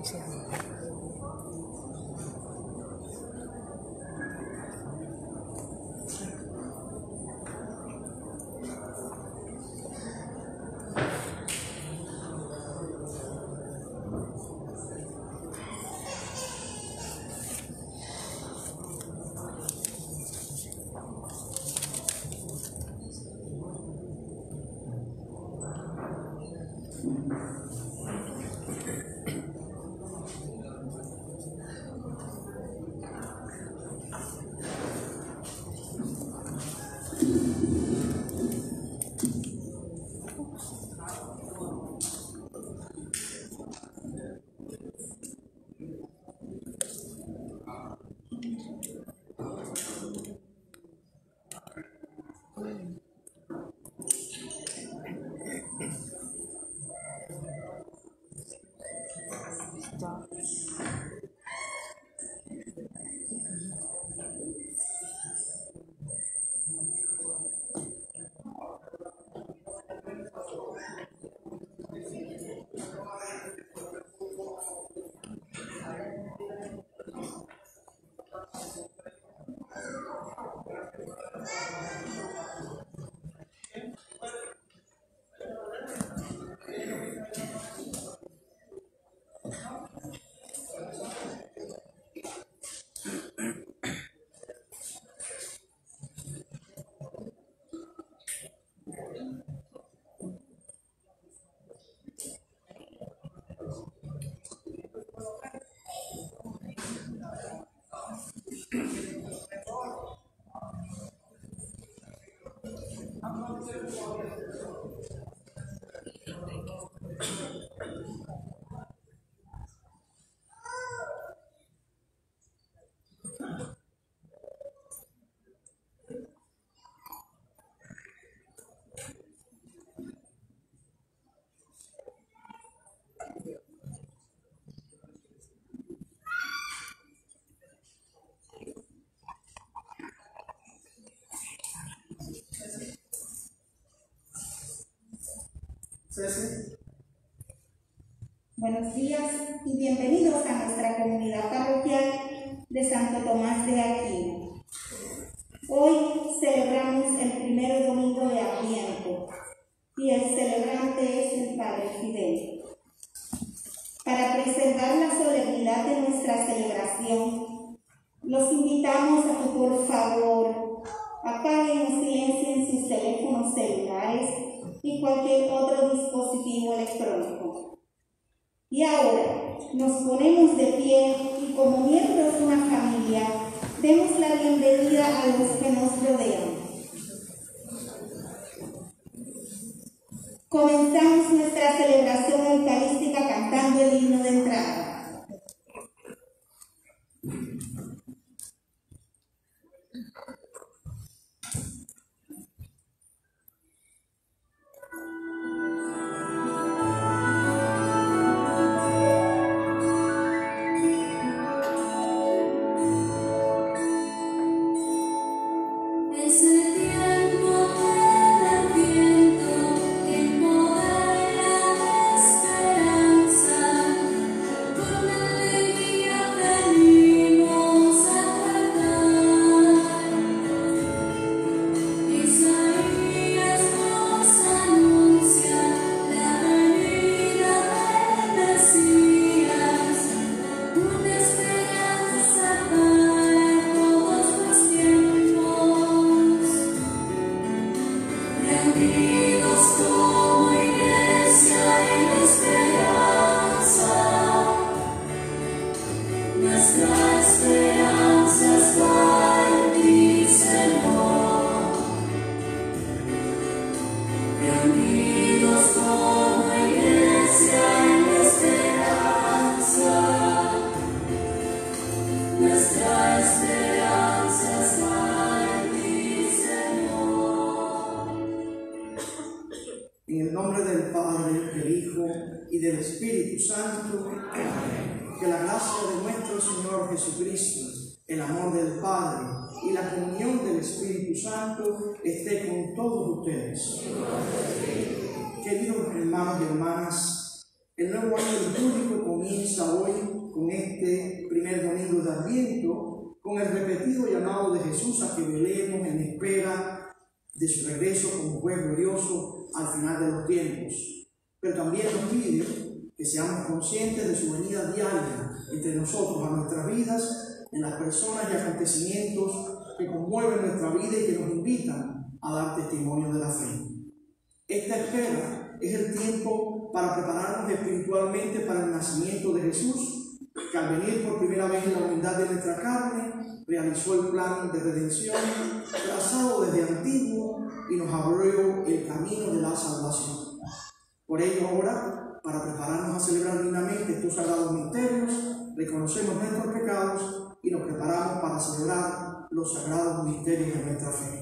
이제 Gracias. Buenos días y bienvenidos a nuestra comunidad parroquial de Santo Tomás de Aquino. Hoy celebramos el primer domingo de Adviento y el celebrante es el Padre Fidel. Para preservar la solemnidad de nuestra celebración, los invitamos a que por favor apaguen o silencien sus teléfonos celulares cualquier otro dispositivo electrónico. Y ahora nos ponemos de pie y como miembros de una familia, demos la bienvenida a los que nos rodean. Comenzamos nuestra celebración eucarística cantando el himno de entrada. Como iglesia en esperanza. Padre y la comunión del Espíritu Santo esté con todos ustedes. Queridos hermanos y hermanas, el nuevo año litúrgico comienza hoy con este primer domingo de Adviento, con el repetido llamado de Jesús a que velemos en espera de su regreso como juez glorioso al final de los tiempos. Pero también nos pide que seamos conscientes de su venida diaria entre nosotros, a nuestras vidas en las personas y acontecimientos que conmueven nuestra vida y que nos invitan a dar testimonio de la fe. Esta espera es el tiempo para prepararnos espiritualmente para el nacimiento de Jesús, que al venir por primera vez en la humildad de nuestra carne, realizó el plan de redención trazado desde antiguo y nos abrió el camino de la salvación. Por ello ahora, para prepararnos a celebrar dignamente estos sagrados misterios, reconocemos nuestros pecados y nos preparamos para celebrar los sagrados misterios de nuestra fe.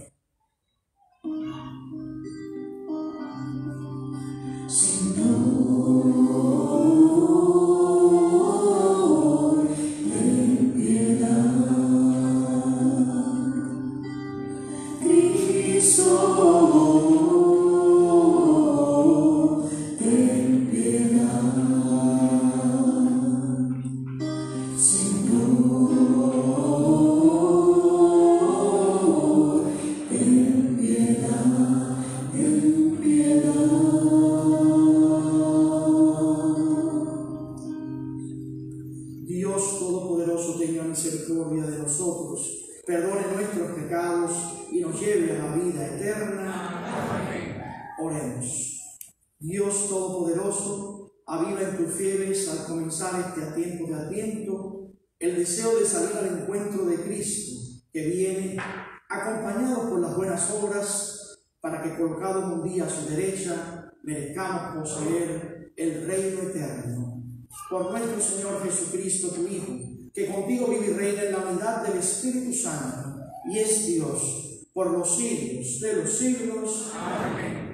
Poseer el reino eterno. Por nuestro Señor Jesucristo, tu Hijo, que contigo vive y reina en la unidad del Espíritu Santo, y es Dios por los siglos de los siglos. Amén.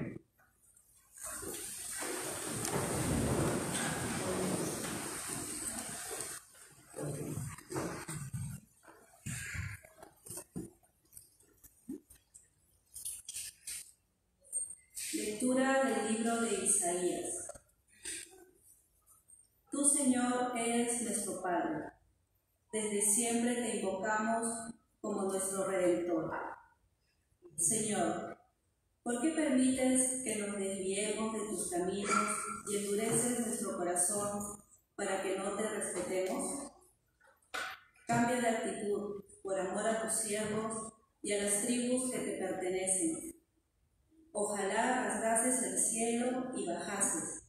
De Isaías. Tú, Señor, eres nuestro Padre. Desde siempre te invocamos como nuestro Redentor. Señor, ¿por qué permites que nos desviemos de tus caminos y endureces nuestro corazón para que no te respetemos? Cambia de actitud por amor a tus siervos y a las tribus que te pertenecen Ojalá rasgases el cielo y bajases,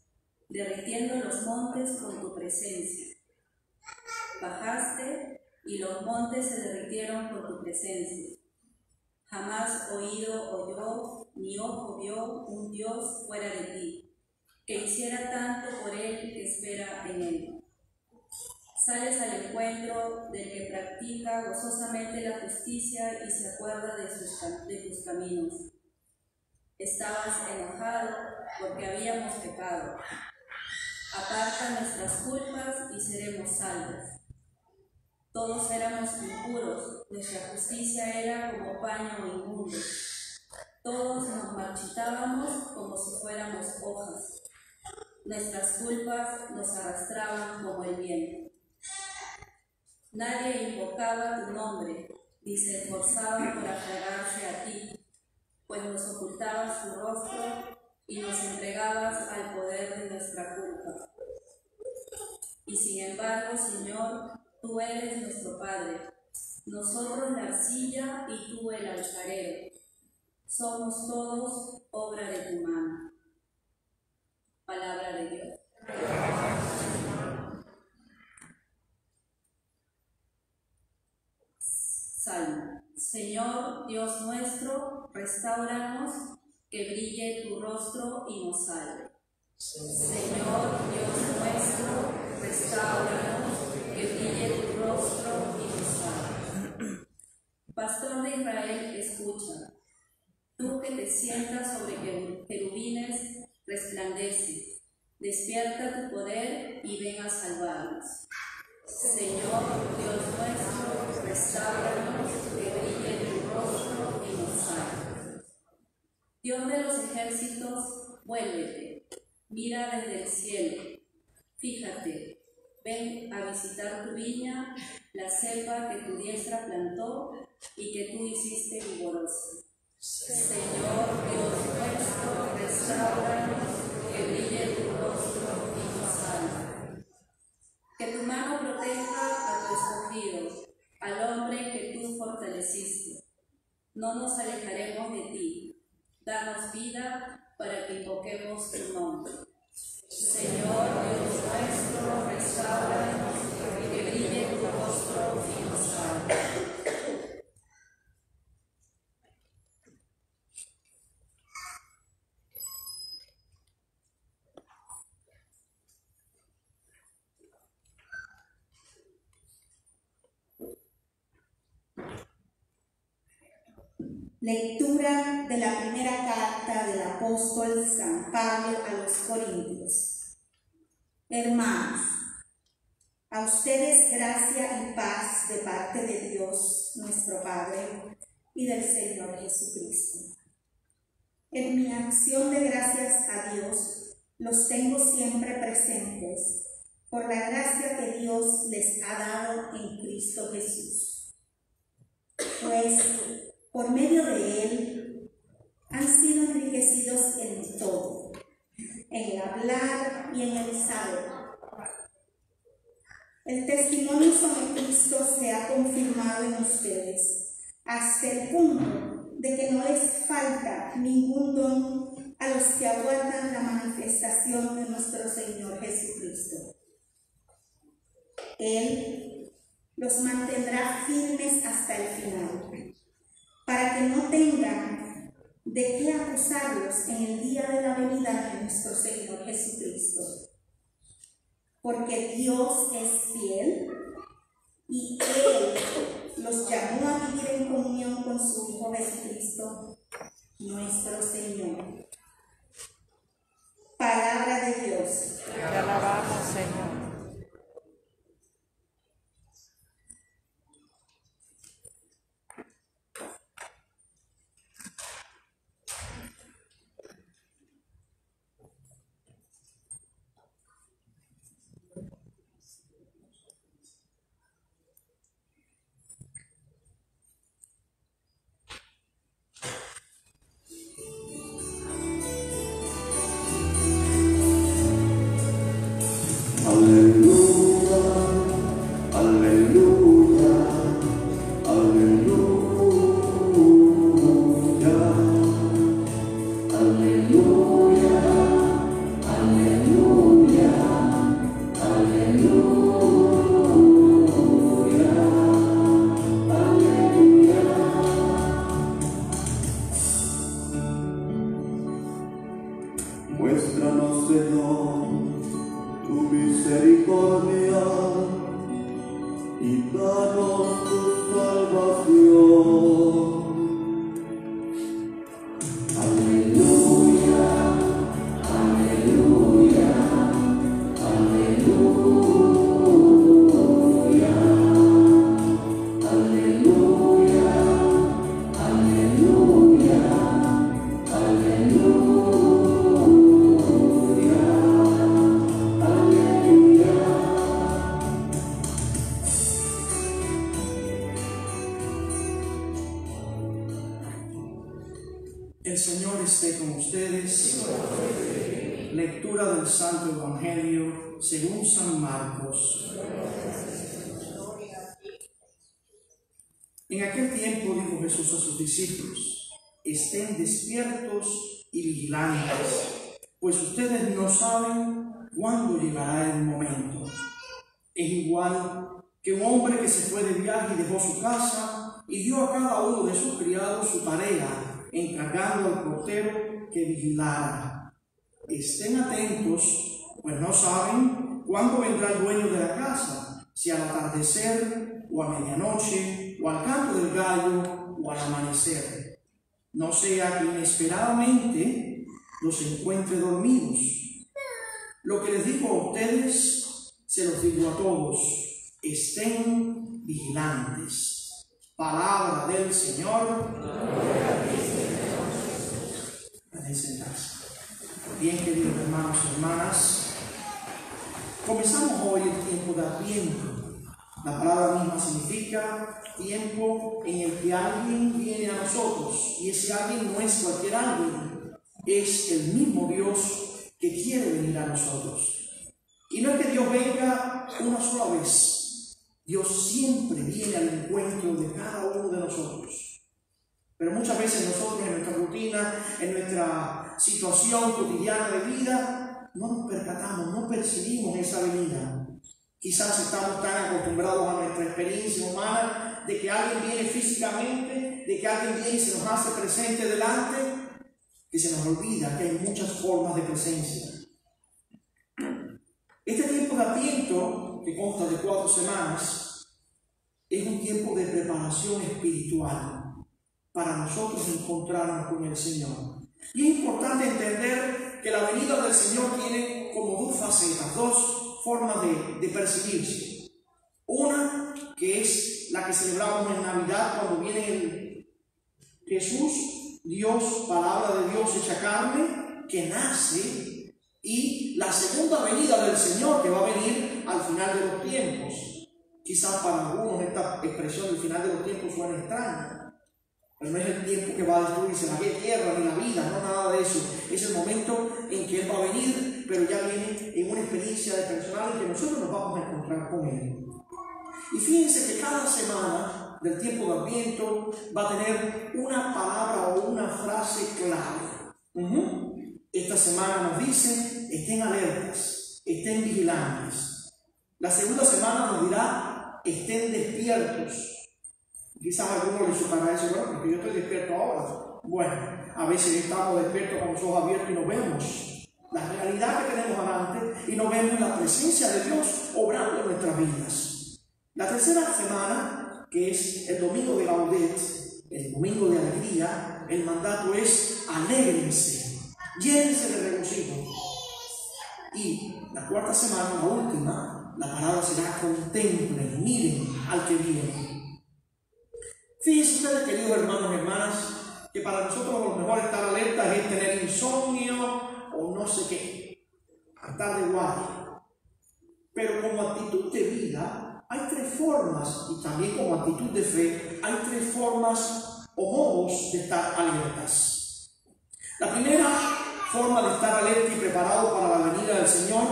derritiendo los montes con tu presencia. Bajaste y los montes se derritieron por tu presencia. Jamás oído oyó, ni ojo vio un Dios fuera de ti, que hiciera tanto por él que espera en él. Sales al encuentro del que practica gozosamente la justicia y se acuerda de, sus, de caminos Estabas enojado porque habíamos pecado. Aparta nuestras culpas y seremos salvos. Todos éramos impuros, nuestra justicia era como paño inmundo. Todos nos marchitábamos como si fuéramos hojas. Nuestras culpas nos arrastraban como el viento. Nadie invocaba tu nombre, ni se esforzaba por aferrarse a ti pues nos ocultabas tu rostro y nos entregabas al poder de nuestra culpa. Y sin embargo, Señor, tú eres nuestro Padre, nosotros la arcilla y tú el alfarero. Somos todos obra de tu mano. Palabra de Dios. Salmo. Señor Dios nuestro, restauranos, que brille tu rostro y nos salve. Señor Dios nuestro, restauranos, que brille tu rostro y nos salve. Pastor de Israel, escucha. Tú que te sientas sobre querubines, resplandece. Despierta tu poder y ven a salvarnos. Señor Dios nuestro, restauranos, que brille tu rostro y nos salve. Dios de los ejércitos, vuélvete, mira desde el cielo, Fíjate, ven a visitar tu viña, la cepa que tu diestra plantó y que tú hiciste vigorosa. Señor Dios nuestro, restauranos, que brille tu rostro y nos salve. Que tu mano proteja a tu escogido, al hombre que tú fortaleciste. No nos alejaremos de ti. Danos vida para que invoquemos tu nombre. Señor Dios nuestro, restauranos, y que brille tu rostro y nos salve. Lectura de la primera carta del apóstol San Pablo a los Corintios. Hermanos, a ustedes gracia y paz de parte de Dios nuestro Padre y del Señor Jesucristo. En mi acción de gracias a Dios los tengo siempre presentes por la gracia que Dios les ha dado en Cristo Jesús. Pues por medio de él han sido enriquecidos en todo, en el hablar y en el saber. El testimonio sobre Cristo se ha confirmado en ustedes hasta el punto de que no les falta ningún don a los que aguardan la manifestación de nuestro Señor Jesucristo. Él los mantendrá firmes hasta el final para que no tengan de qué acusarlos en el día de la venida de nuestro Señor Jesucristo. Porque Dios es fiel y Él los llamó a vivir en comunión con su Hijo Jesucristo, nuestro Señor. Palabra de Dios. Te alabamos, Señor. Hallelujah. Pues no saben cuándo vendrá el dueño de la casa, si al atardecer o a medianoche o al canto del gallo o al amanecer. No sea que inesperadamente los encuentre dormidos. Lo que les digo a ustedes, se los digo a todos, estén vigilantes. Palabra del Señor. Pueden sentarse. Bien, queridos hermanos y hermanas, Comenzamos hoy el tiempo de Adviento. La palabra misma significa tiempo en el que alguien viene a nosotros. Y ese alguien no es cualquier alguien, es el mismo Dios que quiere venir a nosotros. Y no es que Dios venga una sola vez. Dios siempre viene al encuentro de cada uno de nosotros. Pero muchas veces nosotros en nuestra rutina, en nuestra situación cotidiana de vida, no nos percatamos, no percibimos esa venida. Quizás estamos tan acostumbrados a nuestra experiencia humana de que alguien viene físicamente, de que alguien viene y se nos hace presente delante, que se nos olvida que hay muchas formas de presencia. Este tiempo de Adviento, que consta de cuatro semanas, es un tiempo de preparación espiritual para nosotros encontrarnos con el Señor. Y es importante entender que la venida del Señor tiene como dos facetas, dos formas de, de percibirse. Una que es la que celebramos en Navidad cuando viene el Jesús, Dios, palabra de Dios hecha carne, que nace, y la segunda venida del Señor que va a venir al final de los tiempos. Quizás para algunos esta expresión del final de los tiempos suena extraña, pero no es el tiempo que va a destruirse la tierra ni la vida, no nada de eso. Es el momento en que Él va a venir, pero ya viene en una experiencia de personal en que nosotros nos vamos a encontrar con Él. Y fíjense que cada semana del tiempo de Adviento va a tener una palabra o una frase clave. Esta semana nos dice, estén alertas, estén vigilantes. La segunda semana nos dirá, estén despiertos. Quizás a alguno le suena eso, bueno, porque yo estoy despierto ahora. Bueno, a veces estamos despiertos con los ojos abiertos y no vemos la realidad que tenemos adelante y no vemos la presencia de Dios obrando en nuestras vidas. La tercera semana, que es el domingo de Gaudet, el domingo de alegría, el mandato es alégrense, llénense de regocijo. Y la cuarta semana, la última, la palabra será contemplen, miren al que viene. Fíjense ustedes, queridos hermanos y hermanas, que para nosotros lo mejor estar alerta es tener insomnio o no sé qué, estar de guardia. Pero como actitud de vida, hay tres formas, y también como actitud de fe, hay tres formas o modos de estar alertas. La primera forma de estar alerta y preparado para la venida del Señor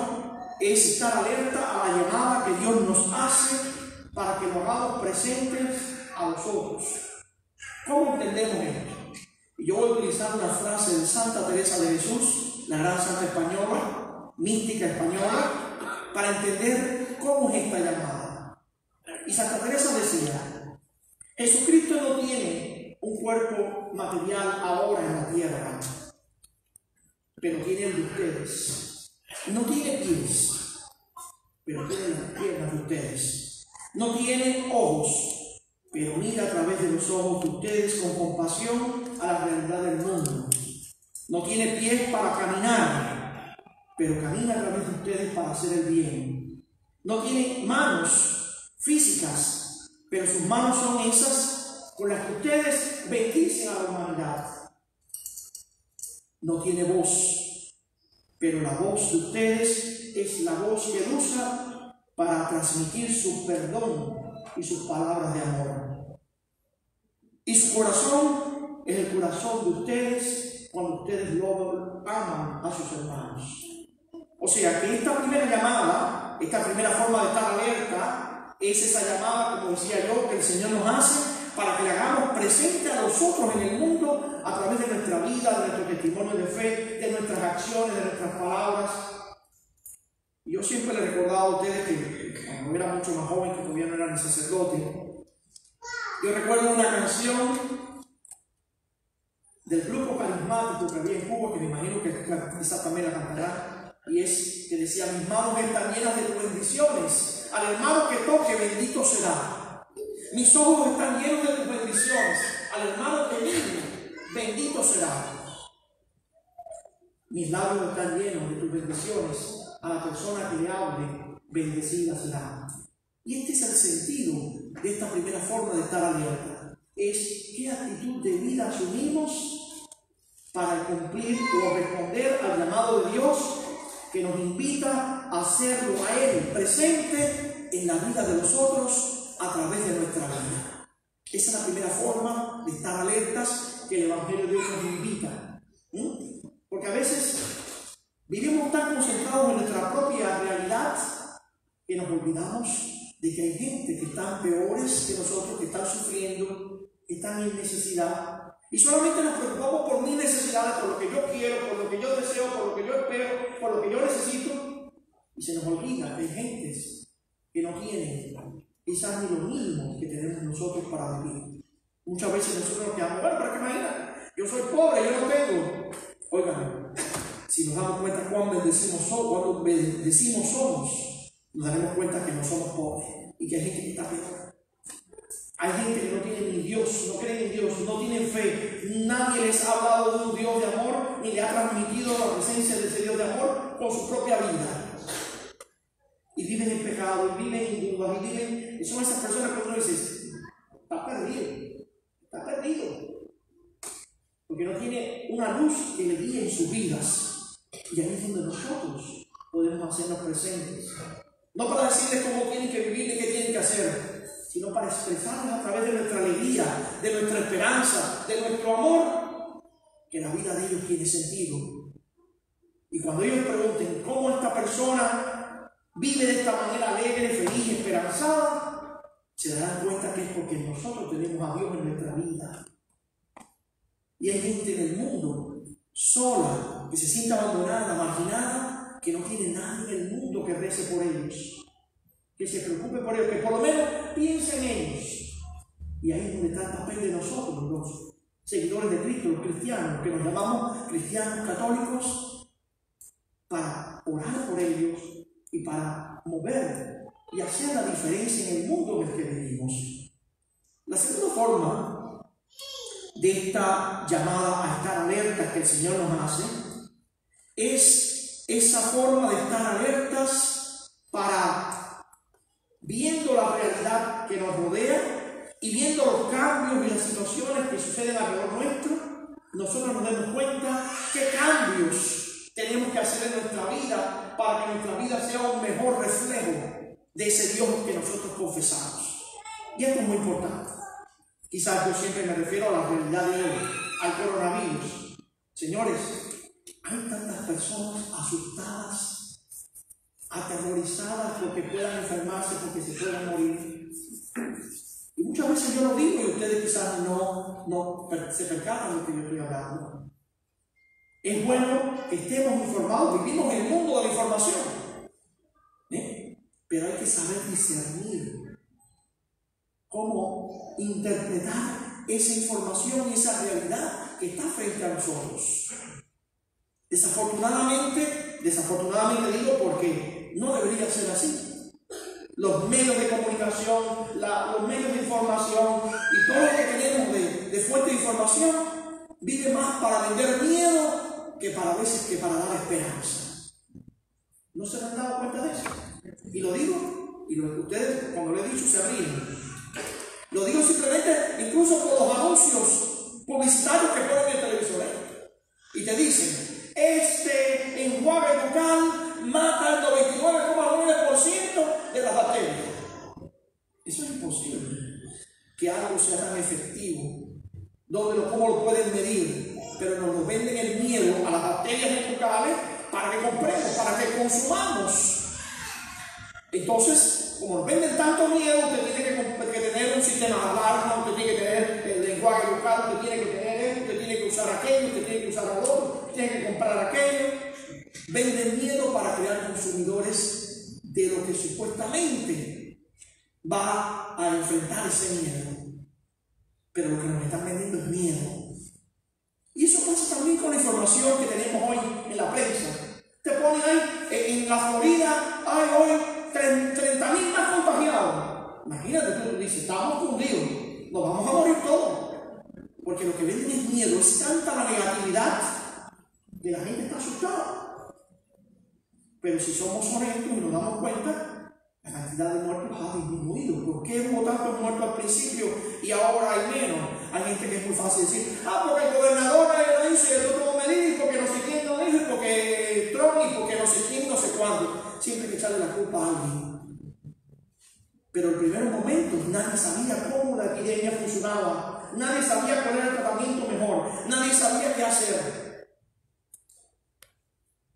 es estar alerta a la llamada que Dios nos hace para que nos hagamos presentes a los otros. ¿Cómo entendemos esto? Y yo voy a utilizar una frase de Santa Teresa de Jesús, la gran santa española, mística española, para entender cómo es esta llamada. Y Santa Teresa decía, Jesucristo no tiene un cuerpo material ahora en la tierra, pero tiene el de ustedes. No tiene pies, pero tiene las piernas de ustedes. No tiene ojos, pero mira a través de los ojos de ustedes con compasión a la realidad del mundo. No tiene pies para caminar, pero camina a través de ustedes para hacer el bien. No tiene manos físicas, pero sus manos son esas con las que ustedes bendicen a la humanidad. No tiene voz, pero la voz de ustedes es la voz que usa para transmitir su perdón y sus palabras de amor. Y su corazón es el corazón de ustedes cuando ustedes lo aman a sus hermanos. O sea que esta primera llamada, esta primera forma de estar alerta, es esa llamada, como decía yo, que el Señor nos hace para que hagamos presente a nosotros en el mundo a través de nuestra vida, de nuestro testimonio de fe, de nuestras acciones, de nuestras palabras. Yo siempre le he recordado a ustedes que cuando era mucho más joven, que todavía no era ni sacerdote. Yo recuerdo una canción del grupo carismático que había en Cuba, que me imagino que quizás también la cantará, y es que decía, mis manos están llenas de tus bendiciones, al hermano que toque, bendito será. Mis ojos están llenos de tus bendiciones, al hermano que mire, bendito será. Mis labios están llenos de tus bendiciones, a la persona que le hable, bendecida será. Y este es el sentido de esta primera forma de estar alerta. Es qué actitud de vida asumimos para cumplir o responder al llamado de Dios que nos invita a hacerlo a Él presente en la vida de los otros a través de nuestra vida. Esa es la primera forma de estar alertas que el Evangelio de Dios nos invita. ¿Mm? Porque a veces vivimos tan concentrados en nuestra propia realidad que nos olvidamos de que hay gente que están peores que nosotros, que están sufriendo, que están en necesidad. Y solamente nos preocupamos por mis necesidades, por lo que yo quiero, por lo que yo deseo, por lo que yo espero, por lo que yo necesito. Y se nos olvida que hay gentes que no tienen quizás ni lo mínimo que tenemos nosotros para vivir. Muchas veces nosotros nos quedamos, bueno, pero que imagina, yo soy pobre, yo no tengo. Óigame, si nos damos cuenta cuán bendecimos somos, cuando bendecimos somos, nos daremos cuenta que no somos pobres y que hay gente que está peor. Hay gente que no tiene ni Dios, no creen en Dios, no tienen fe. Nadie les ha hablado de un Dios de amor ni le ha transmitido la presencia de ese Dios de amor con su propia vida. Y viven en pecado, y viven en dudas, y viven. Y son esas personas que uno dice, está perdido, está perdido. Porque no tiene una luz que le guíe en sus vidas. Y ahí es donde nosotros podemos hacernos presentes. No para decirles cómo tienen que vivir ni qué tienen que hacer, sino para expresarles a través de nuestra alegría, de nuestra esperanza, de nuestro amor, que la vida de ellos tiene sentido. Y cuando ellos pregunten cómo esta persona vive de esta manera alegre, feliz, esperanzada, se darán cuenta que es porque nosotros tenemos a Dios en nuestra vida. Y hay gente en el mundo sola, que se siente abandonada, marginada, que no tiene nadie en el mundo que rece por ellos, que se preocupe por ellos, que por lo menos piense en ellos. Y ahí es donde está el papel de nosotros, los seguidores de Cristo, los cristianos, que nos llamamos cristianos católicos, para orar por ellos y para mover y hacer la diferencia en el mundo en el que vivimos. La segunda forma de esta llamada a estar alertas que el Señor nos hace es esa forma de estar alertas para viendo la realidad que nos rodea y viendo los cambios y las situaciones que suceden alrededor nuestro, nosotros nos demos cuenta qué cambios tenemos que hacer en nuestra vida para que nuestra vida sea un mejor reflejo de ese Dios que nosotros confesamos. Y esto es muy importante. Quizás yo siempre me refiero a la realidad de hoy, al coronavirus. Señores, hay tantas personas asustadas, aterrorizadas porque puedan enfermarse, porque se puedan morir. Y muchas veces yo lo digo y ustedes quizás no, no se percatan de lo que yo estoy hablando. Es bueno que estemos informados, vivimos en el mundo de la información. ¿eh? Pero hay que saber discernir cómo interpretar esa información y esa realidad que está frente a nosotros. Desafortunadamente, desafortunadamente digo porque no debería ser así. Los medios de comunicación, los medios de información y todo lo que tenemos de, de fuente de información vive más para vender miedo que para veces que para dar esperanza. ¿No se han dado cuenta de eso? Y lo digo, y ustedes cuando lo he dicho se ríen. Lo digo simplemente incluso por los anuncios publicitarios que ponen en el televisor. ¿eh? Y te dicen, Donde lo, ¿Cómo lo pueden medir? Pero nos lo venden el miedo a las bacterias bucales para que compremos, para que consumamos. Entonces, como nos venden tanto miedo, usted tiene que, tener un sistema de alarma, usted tiene que tener el lenguaje local, usted tiene que tener esto, usted tiene que usar aquello, usted tiene que usar lo otro, tiene que comprar aquello. Venden miedo para crear consumidores de lo que supuestamente va a enfrentar ese miedo. Pero lo que nos están vendiendo es miedo. Y eso pasa también con la información que tenemos hoy en la prensa. Te ponen ahí, en la Florida, hay hoy 30 mil más contagiados. Imagínate, tú dices, estamos fundidos, nos vamos a morir todos. Porque lo que venden es miedo, es tanta la negatividad que la gente está asustada. Pero si somos honestos y nos damos cuenta, la cantidad de muertos ha disminuido. ¿Por qué hubo tantos muertos al principio y ahora hay menos? Hay gente que es muy fácil decir, ah, porque el gobernador no hizo y el otro no me dijo, porque no sé quién no dijo, porque Trump y porque no sé quién no echarle la culpa a alguien. Pero en primer momento nadie sabía cómo la epidemia funcionaba, nadie sabía cuál era el tratamiento mejor, nadie sabía qué hacer.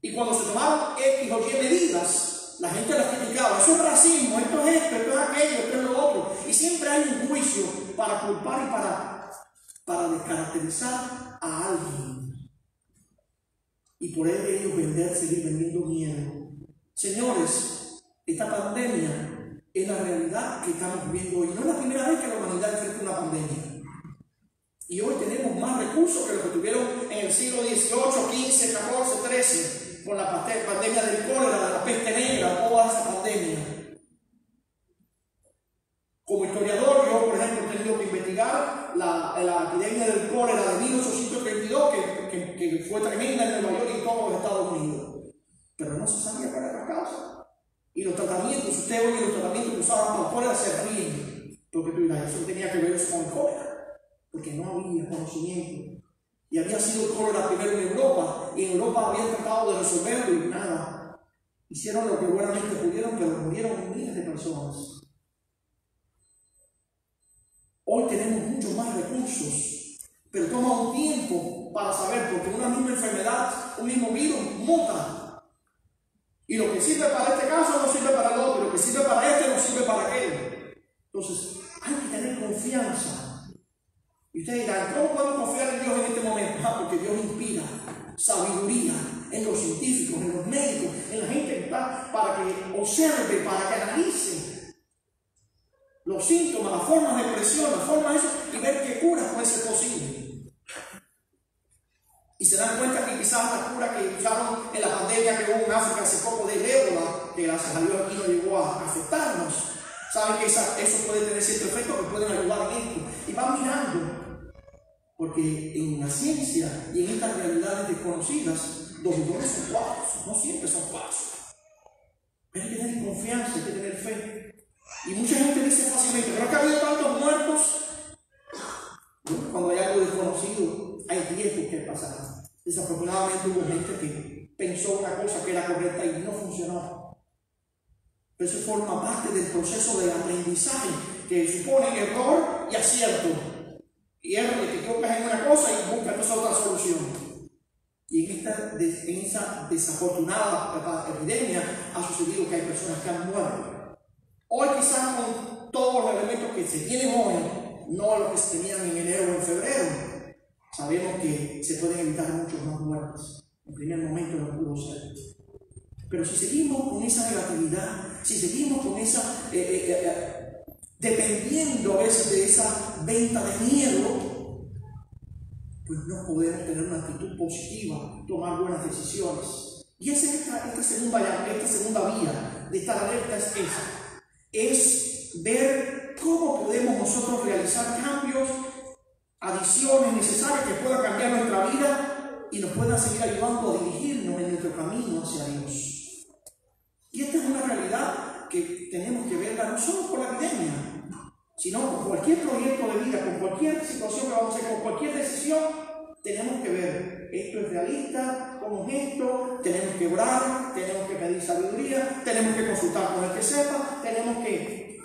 Y cuando se tomaron X o Y medidas, la gente las criticaba, eso es racismo, esto es esto, esto es aquello, esto es lo otro. Y siempre hay un juicio para culpar y para, para descaracterizar a alguien. Y por él ellos vender, seguir vendiendo miedo. Señores, esta pandemia es la realidad que estamos viviendo hoy. No es la primera vez que la humanidad enfrenta una pandemia. Y hoy tenemos más recursos que los que tuvieron en el siglo XVIII, XV, XIV, XIII, con la pandemia del cólera, la peste negra, toda esa pandemia. Como historiador, yo, por ejemplo, he tenido que investigar la, epidemia del cólera de 1832, que, fue tremenda en Nueva York y todos los Estados Unidos. Pero no se sabía cuál era la causa. Y los tratamientos, usted oye los tratamientos que usaban para el cólera se ríen. Porque tú dirás, eso tenía que ver con el cólera. Porque no había conocimiento. Y había sido el cólera primero en Europa, y en Europa habían tratado de resolverlo y nada. Hicieron lo que buenamente pudieron, pero murieron miles de personas. Hoy tenemos muchos más recursos, pero toma un tiempo para saber, porque una misma enfermedad, un mismo virus muta. Y lo que sirve para este caso no sirve para el otro, lo que sirve para este no sirve para aquel. Entonces, hay que tener confianza. Y ustedes dirán, ¿cómo podemos confiar en Dios en este momento? Ah, porque Dios inspira sabiduría en los científicos, en los médicos, en la gente que está para que observe, para que analice los síntomas, las formas de presión, las formas de eso, y ver qué cura puede ser posible. Y se dan cuenta que quizás la cura que usaron en la pandemia que hubo en África hace poco de ébola, que gracias a Dios aquí no llegó a afectarnos, saben que eso puede tener cierto efecto, que pueden ayudar en esto. Y van mirando, porque en la ciencia y en estas realidades desconocidas, los dolores son falsos, no siempre son falsos. Pero hay que tener confianza, hay que tener fe. Y mucha gente dice fácilmente, pero es que ha habido tantos muertos. Cuando hay algo desconocido, hay riesgos que pasar. Desafortunadamente hubo gente que pensó una cosa que era correcta y no funcionó. Pero eso forma parte del proceso de aprendizaje que supone error y acierto. Y error, te equivocas en una cosa y buscas otra solución. Y en, esta, en esa desafortunada epidemia ha sucedido que hay personas que han muerto. Hoy quizás con todos los elementos que se tienen hoy, no los que se tenían en enero o en febrero, sabemos que se pueden evitar muchos más muertes. En primer momento no pudo ser. Pero si seguimos con esa negatividad, si seguimos con esa, eh, eh, eh, dependiendo veces de esa venta de miedo, pues no podemos tener una actitud positiva, tomar buenas decisiones. Y esa es esta, esta, segunda, esta segunda vía de estar alerta es esa es ver cómo podemos nosotros realizar cambios, adiciones necesarias que puedan cambiar nuestra vida y nos puedan seguir ayudando a dirigirnos en nuestro camino hacia Dios. Y esta es una realidad que tenemos que verla no solo por la epidemia, sino con cualquier proyecto de vida, con cualquier situación que vamos a hacer, con cualquier decisión, tenemos que ver, esto es realista, como es esto, tenemos que orar, tenemos que pedir sabiduría, tenemos que consultar con el que sepa, tenemos que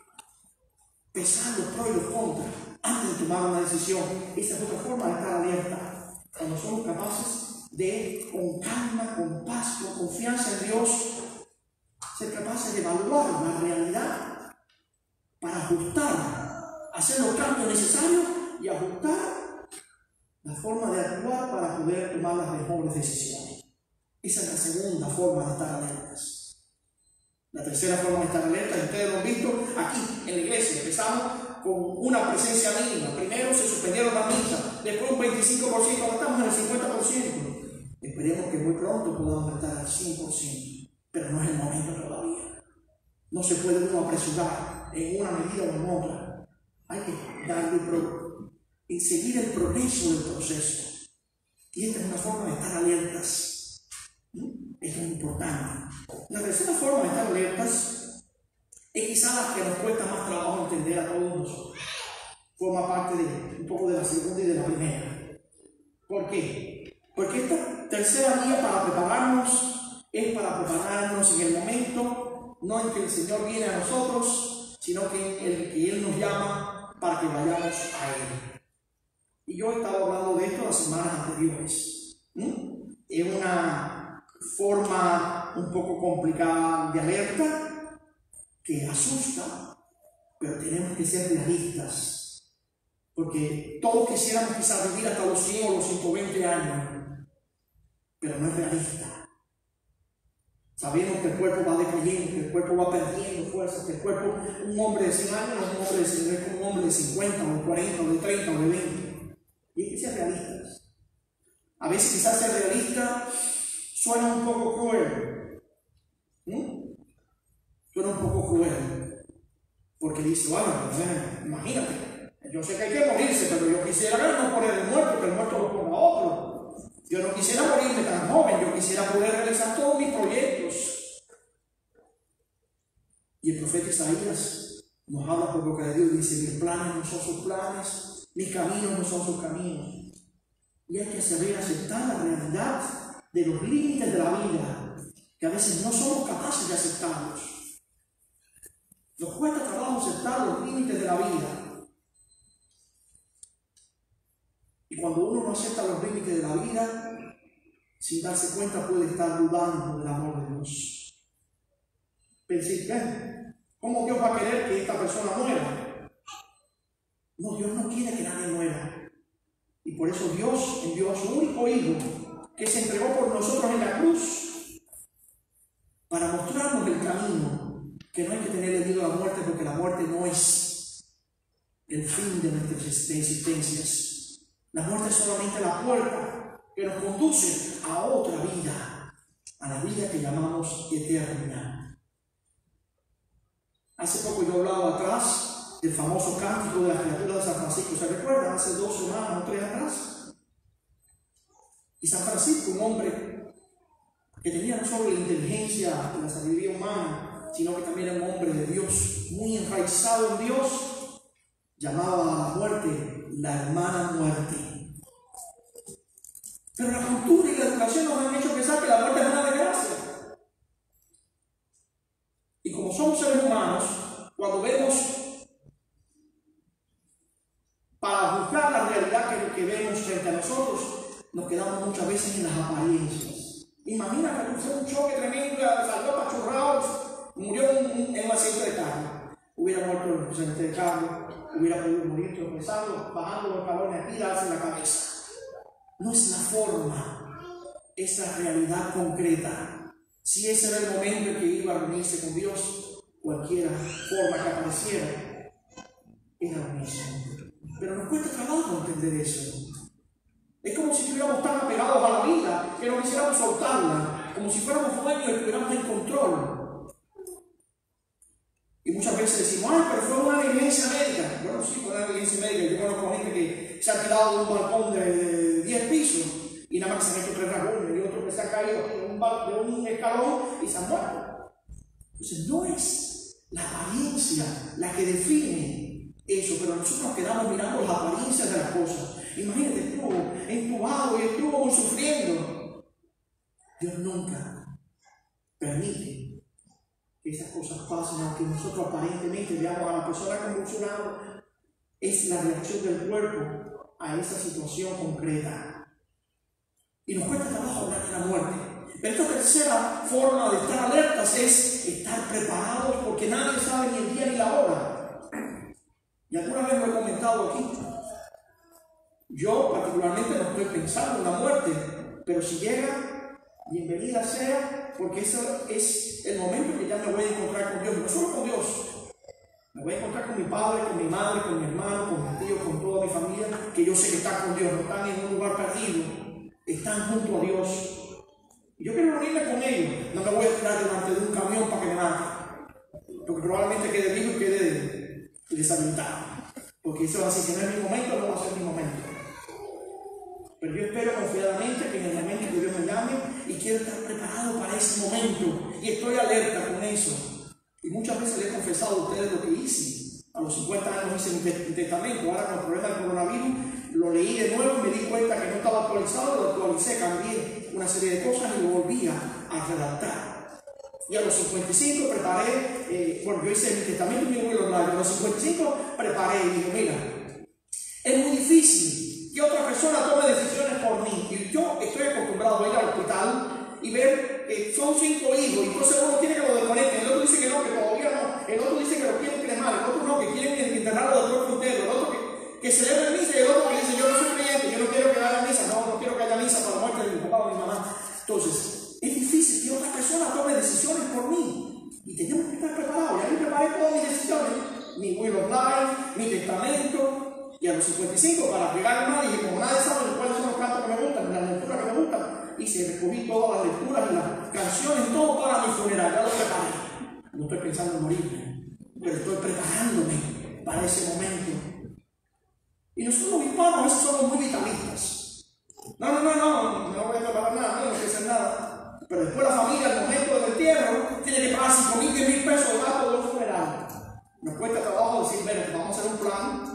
pesar los pros y los contras antes de tomar una decisión. Esa es otra forma de estar alerta. Cuando somos capaces de, con calma, con paz, con confianza en Dios, ser capaces de evaluar la realidad para ajustar, hacer los cambios necesarios y ajustar la forma de actuar para poder tomar las mejores decisiones. Esa es la segunda forma de estar alertas. La tercera forma de estar alertas, ustedes lo han visto aquí en la iglesia, empezamos con una presencia mínima. Primero se suspendieron las misas, después un 25%, ahora estamos en el 50%. Esperemos que muy pronto podamos estar al 100%, pero no es el momento todavía. No se puede uno apresurar en una medida o en otra. Hay que darle y seguir el progreso del proceso. Y esta es una forma de estar alertas. Esto es importante. La tercera forma de estar alertas es quizá la que nos cuesta más trabajo entender a todos nosotros. Forma parte de un poco de la segunda y de la primera. ¿Por qué? Porque esta tercera vía para prepararnos es para prepararnos en el momento no en que el Señor viene a nosotros, sino que el que Él nos llama para que vayamos a Él. Y yo he estado hablando de esto las semanas anteriores. En una forma un poco complicada de alerta que asusta, pero tenemos que ser realistas. Porque todos quisiéramos quizás vivir hasta los 100 o los 120 años, pero no es realista. Sabemos que el cuerpo va decayendo, que el cuerpo va perdiendo fuerza, que el cuerpo, un hombre de 100 años un hombre de 100, es un hombre de 50 o de 40 o de 30 o de 20. Y hay que ser realistas. A veces quizás ser realista suena un poco cruel. ¿Mm? Suena un poco cruel. Porque dice, bueno, imagínate, yo sé que hay que morirse, pero yo quisiera no poner el muerto, que el muerto lo ponga otro. Yo no quisiera morirme tan joven, yo quisiera poder realizar todos mis proyectos. Y el profeta Isaías nos habla por boca de Dios dice, mis planes no son sus planes, mis caminos no son sus caminos. Y hay que saber aceptar la realidad de los límites de la vida, que a veces no somos capaces de aceptarlos. Nos cuesta trabajo aceptar los límites de la vida. Y cuando uno no acepta los límites de la vida, sin darse cuenta puede estar dudando del amor de Dios. Pensé. ¿Cómo Dios va a querer que esta persona muera? No, Dios no quiere que nadie muera. Y por eso Dios envió a su único Hijo, que se entregó por nosotros en la cruz, para mostrarnos el camino, que no hay que tenerle miedo a la muerte, porque la muerte no es el fin de nuestras existencias. La muerte es solamente la puerta que nos conduce a otra vida, a la vida que llamamos eterna. Hace poco yo hablaba atrás del famoso cántico de la criatura de San Francisco. ¿Se recuerdan? Hace dos semanas tres atrás. Y San Francisco, un hombre que tenía no solo la inteligencia y la sabiduría humana, sino que también era un hombre de Dios, muy enraizado en Dios, llamaba a la muerte la hermana muerte. Pero la cultura y la educación nos han hecho pensar que la muerte es una desgracia. Y como somos seres humanos, cuando vemos para buscar la realidad que, que vemos frente a nosotros, nos quedamos muchas veces en las apariencias. Imagina que fue un choque tremendo, salió apachurrado, murió en, un accidente de carro. Hubiera muerto en un de carro, hubiera podido morir tropezando, bajando los darse en la cabeza. No es la forma, es la realidad concreta. Si ese era el momento en que iba a reunirse con Dios, cualquier forma que apareciera, era lo mismo. Pero nos cuesta trabajo entender eso. Es como si estuviéramos tan apegados a la vida que no quisiéramos soltarla, como si fuéramos dueños y estuviéramos en control. Y muchas veces decimos, ay, pero fue una negligencia médica. Bueno, sí, fue una negligencia médica. Yo conozco gente que se ha tirado de un balcón de 10 pisos y nada más se han hecho tres ragones y otro que se ha caído de un, de un escalón y se ha muerto. Entonces, no es la apariencia la que define eso, pero nosotros nos quedamos mirando las apariencias de las cosas. Imagínate, estuvo entubado y estuvo sufriendo. Dios nunca permite que esas cosas pasen, aunque nosotros aparentemente veamos a la persona convulsionada, es la reacción del cuerpo a esa situación concreta. Y nos cuesta trabajo hablar de la muerte. Pero esta tercera forma de estar alertas es estar preparados porque nadie sabe ni el día ni la hora. Y alguna vez lo he comentado aquí. Yo particularmente no estoy pensando en la muerte, pero si llega, bienvenida sea, porque ese es el momento que ya me voy a encontrar con Dios, no solo con Dios. Me voy a encontrar con mi padre, con mi madre, con mi hermano, con mi tío, con toda mi familia, que yo sé que están con Dios, no están en un lugar perdido, están junto a Dios. Y yo quiero reunirme con ellos, no me voy a tirar delante de un camión para que me maten, porque probablemente quede vivo y quede deshabilitado. Porque eso así, si no es mi momento, no va a ser mi momento. Pero yo espero confiadamente que en el momento que Dios me llame y quiero estar preparado para ese momento. Y estoy alerta con eso. Y muchas veces les he confesado a ustedes lo que hice. A los 50 años hice mi testamento. Ahora con el problema del coronavirus lo leí de nuevo me di cuenta que no estaba actualizado. Lo actualicé, cambié una serie de cosas y lo volví a redactar. Y a los 55 preparé, eh, bueno, yo hice mi testamento y mi abuelo. A los 55 preparé y dije, mira, es muy difícil que otra persona tome decisiones por mí. Y yo estoy acostumbrado a ir al hospital y ver que son cinco hijos, y entonces uno quiere que lo desconecten, el otro dice que no, que todavía no, el otro dice que lo quieren cremar, el otro no, que quieren internarlo de cuerpo entero, el otro que, que celebra misa y el otro que dice yo no soy creyente, yo no quiero que haya misa, no, no quiero que haya misa para la muerte de mi papá o mi mamá. Entonces, es difícil que otra persona tome decisiones por mí. Y tenemos que estar preparados. Ya yo preparé todas mis decisiones, mi will of life, mi testamento. Y a los 55, para pegar más, dije, como nadie sabe cuáles son los cantos que me gustan, las lecturas que me gustan, y se recogí todas las lecturas las canciones, todo para mi funeral. Ya lo preparé. No estoy pensando en morirme, pero estoy preparándome para ese momento. Y nosotros los hispanos a somos muy vitalistas. No, no, no, no, no voy a preparar nada, no, no voy a hacer nada. Pero después la familia, al momento del entierro, tiene que pagar 5 mil, 10 mil pesos de gasto de un funeral. Nos cuesta trabajo decir, bueno, vamos a hacer un plan,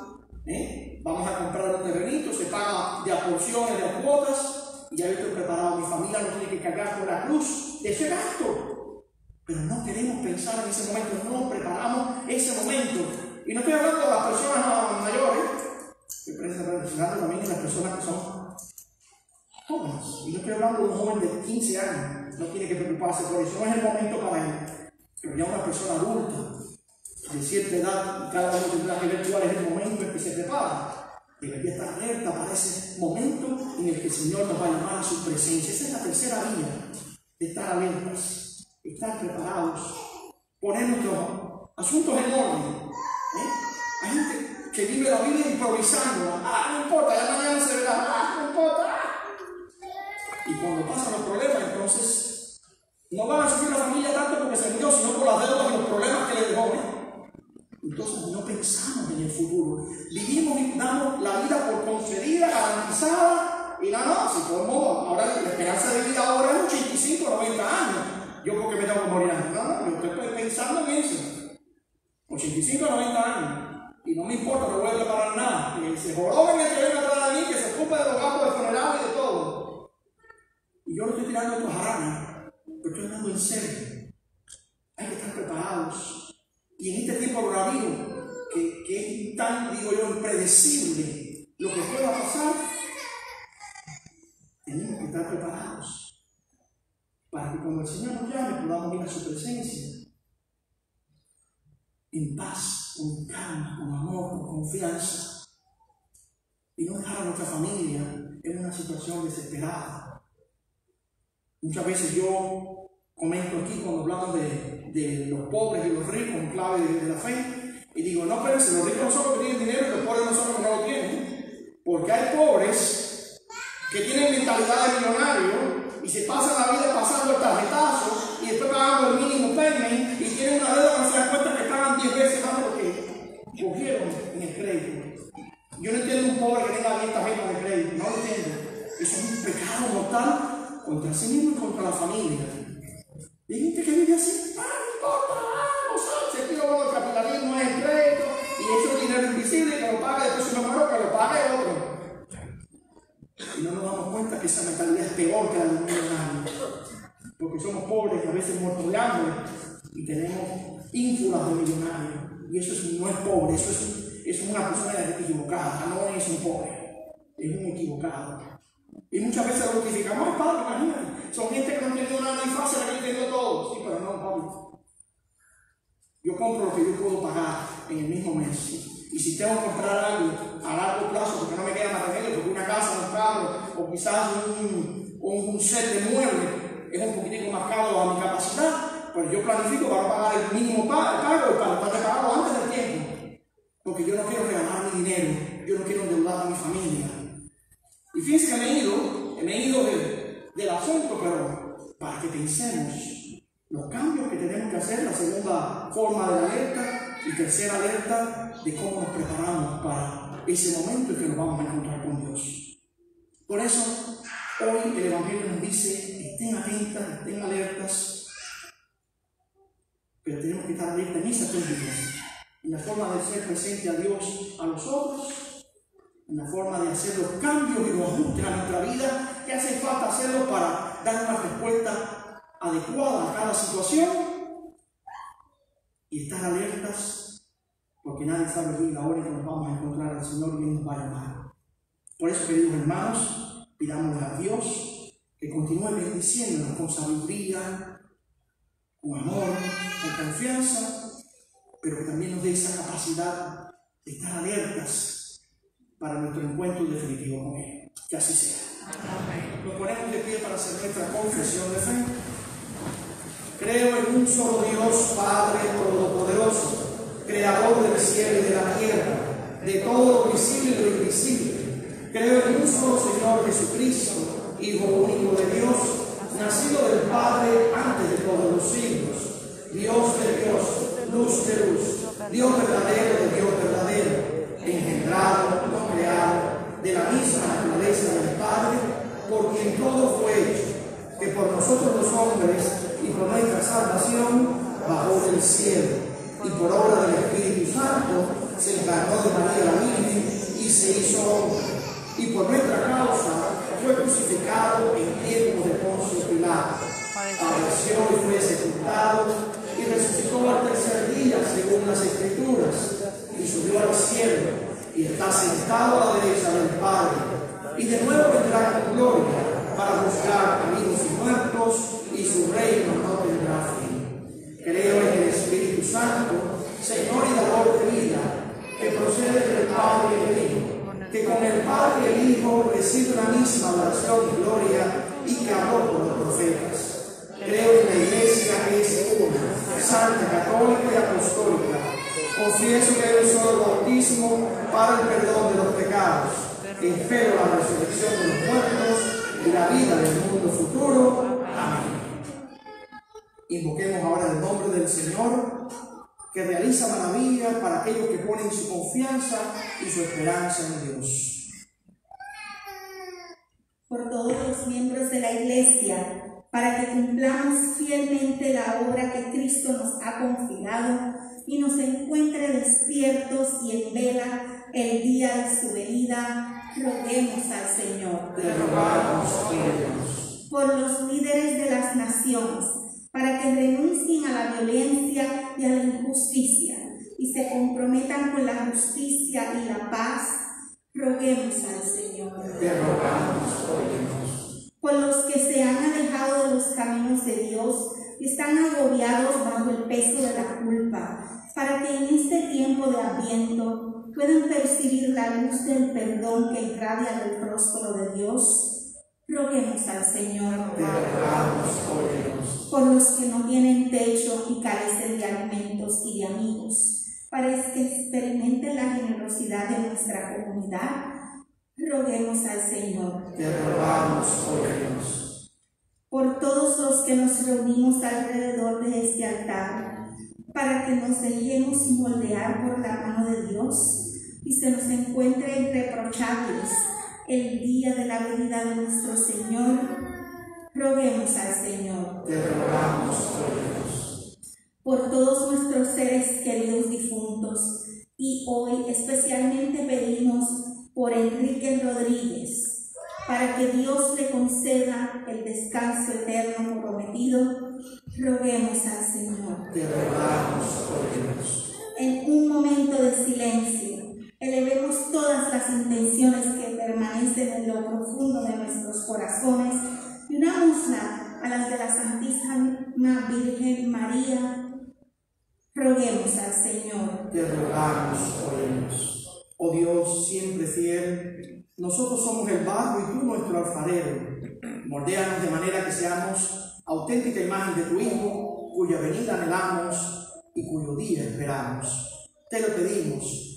¿eh? vamos a comprar un terrenito, se paga de a porciones, de cuotas, y ya yo estoy preparado, mi familia no tiene que cargar con la cruz de ese gasto. Pero no queremos pensar en ese momento, no preparamos ese momento. Y no estoy hablando de las personas mayores, estoy pensando también en las personas que son jóvenes. Y no estoy hablando de un joven de 15 años, no tiene que preocuparse por eso, no es el momento para él. Pero ya una persona adulta, de cierta edad, cada uno tendrá que ver cuál es el momento en se prepara. Debería estar alerta para ese momento en el que el Señor nos va a llamar a su presencia. Esa es la tercera vía de estar alertas, estar preparados, poner nuestros asuntos en orden. ¿eh? Hay gente que vive la vida improvisando. Ah, no importa, ya mañana se verá. Ah, no importa. Y cuando pasan los problemas, entonces no van a sufrir la familia tanto porque se murió, sino por las deudas y los problemas que le dejó. ¿eh? Entonces no pensamos en el futuro. Vivimos y damos la vida por concedida, garantizada. Y no, no, si mundo, ahora la esperanza de vida ahora es 85, 90 años. Yo porque me tengo que morir antes. No, no, yo estoy pensando en eso. 85, 90 años. Y no me importa, no voy a preparar nada. Que se joroben el que venga atrás de mí, que se ocupe de los gastos de funeral y de todo. Y yo no estoy tirando estos jarranas, pero estoy hablando en serio. Hay que estar preparados. Y en este tiempo coronavirus, que, que es tan, digo yo, impredecible lo que pueda pasar, tenemos que estar preparados para que cuando el Señor nos llame podamos ir a su presencia en paz, con calma, con amor, con confianza y no dejar a nuestra familia en una situación desesperada. Muchas veces yo comento aquí cuando hablamos de, de los pobres y los ricos clave de, la fe y digo, no, espérense, los ricos no que tienen dinero y los pobres no que no lo tienen. Porque hay pobres que tienen mentalidad de millonario y se pasan la vida pasando el tarjetazo y después pagando el mínimo payment y tienen una deuda no se dan cuenta que pagan 10 veces más de lo que cogieron en el crédito. Yo no entiendo un pobre que tenga 10 tarjetas de crédito, no lo entiendo. Eso es un pecado mortal contra sí mismo y contra la familia. Y hay gente que vive así, ah, no importa, ah, no sabe, se tira bueno, el capitalismo es el crédito y eso es dinero invisible que lo paga después si me muero que lo pague otro. Y no nos damos cuenta que esa mentalidad es peor que la de un millonario. Porque somos pobres y a veces muertos de hambre y tenemos ínfulas de millonarios. Y eso es- no es pobre, eso es, es una persona equivocada, no es un pobre, es un equivocado. Y muchas veces lo justificamos, "Ay, padre, imagínate, son gente que no tiene nada ni fácil, que entendió todo. Sí, pero no, papi. Yo compro lo que yo puedo pagar en el mismo mes. Y si tengo que comprar algo a largo plazo, porque no me queda más remedio, porque una casa, un carro, o quizás un, un, un set de muebles es un poquitico más caro a mi capacidad, yo planifico para pagar el mínimo pa- pago para tratar de pagarlo antes del tiempo. Porque yo no quiero regalar mi dinero, yo no quiero endeudar a mi familia. Y fíjense que me he ido, me he ido de- del asunto, pero para que pensemos los cambios que tenemos que hacer, la segunda forma de alerta y tercera alerta de cómo nos preparamos para ese momento en que nos vamos a encontrar con Dios. Por eso, hoy el Evangelio nos dice, estén atentas, estén alertas, pero tenemos que estar alertas en esas vías. En la forma de ser presente a Dios a los otros, en la forma de hacer los cambios y los ajustes a nuestra vida que hacen falta hacerlos para dar una respuesta adecuada a cada situación y estar alertas, porque nadie sabe y la hora que nos vamos a encontrar al Señor y nos va a llamar. Por eso, queridos hermanos, pidámosle a Dios que continúe bendiciéndonos con sabiduría, con amor, con confianza, pero que también nos dé esa capacidad de estar alertas para nuestro encuentro definitivo con Él. Que así sea. Nos ponemos de pie para hacer nuestra confesión de fe. Creo en un solo Dios, Padre Todopoderoso, Creador del cielo y de la tierra, de todo lo visible y lo invisible. Creo en un solo Señor Jesucristo, Hijo único de Dios, nacido del Padre antes de todos los siglos, Dios de Dios, luz de luz, Dios verdadero de Dios verdadero, engendrado, no creado, de la misma naturaleza del Padre, por quien todo fue hecho, que por nosotros los hombres y por nuestra salvación bajó del cielo, y por obra del Espíritu Santo se encarnó de María la Virgen y se hizo hombre, y por nuestra causa fue crucificado en tiempo de Poncio Pilato, padeció y fue sepultado, y resucitó al tercer día según las Escrituras, y subió al cielo, y está sentado a la derecha del Padre, y de nuevo vendrá con gloria para juzgar a vivos y muertos, y su reino no tendrá fin. Creo en el Espíritu Santo, Señor y dador de vida, que procede del Padre y del Hijo, que con el Padre y el Hijo recibe la misma oración y gloria, y que habló por los profetas. Creo en la Iglesia que es una, santa, católica y apostólica. Confieso que hay un solo bautismo para el perdón de los pecados. Espero la resurrección de los muertos y la vida del mundo futuro. Amén. Invoquemos ahora el nombre del Señor, que realiza maravillas para aquellos que ponen su confianza y su esperanza en Dios. Por todos los miembros de la Iglesia, para que cumplamos fielmente la obra que Cristo nos ha confiado y nos encuentre despiertos y en vela el día de su venida, roguemos al Señor. Te rogamos. Por los líderes de las naciones, para que renuncien a la violencia y a la injusticia y se comprometan con la justicia y la paz, roguemos al Señor. Te rogamos. Por los que se han alejado de los caminos de Dios y están agobiados bajo el peso de la culpa, para que en este tiempo de adviento puedan percibir la luz del perdón que irradia del rostro de Dios, roguemos al Señor rogamos, por los que no tienen techo y carecen de alimentos y de amigos, para que experimenten la generosidad de nuestra comunidad, roguemos al Señor. Te rogamos, Dios. por todos los que nos reunimos alrededor de este altar, para que nos dejemos moldear por la mano de Dios y se nos encuentre irreprochables el día de la venida de nuestro Señor, roguemos al Señor. Te rogamos, oh Dios. por todos nuestros seres queridos difuntos y hoy especialmente pedimos por Enrique Rodríguez, para que Dios le conceda el descanso eterno prometido, roguemos al Señor. Te rogamos, oh Dios. En un momento de silencio, elevemos todas las intenciones que permanecen en lo profundo de nuestros corazones y unámosla a las de la Santísima Virgen María. Roguemos al Señor. Te rogamos, Dios. Oh Dios, siempre fiel, nosotros somos el barro y tú nuestro alfarero. Moldéanos de manera que seamos auténtica imagen de tu Hijo, cuya venida anhelamos y cuyo día esperamos. Te lo pedimos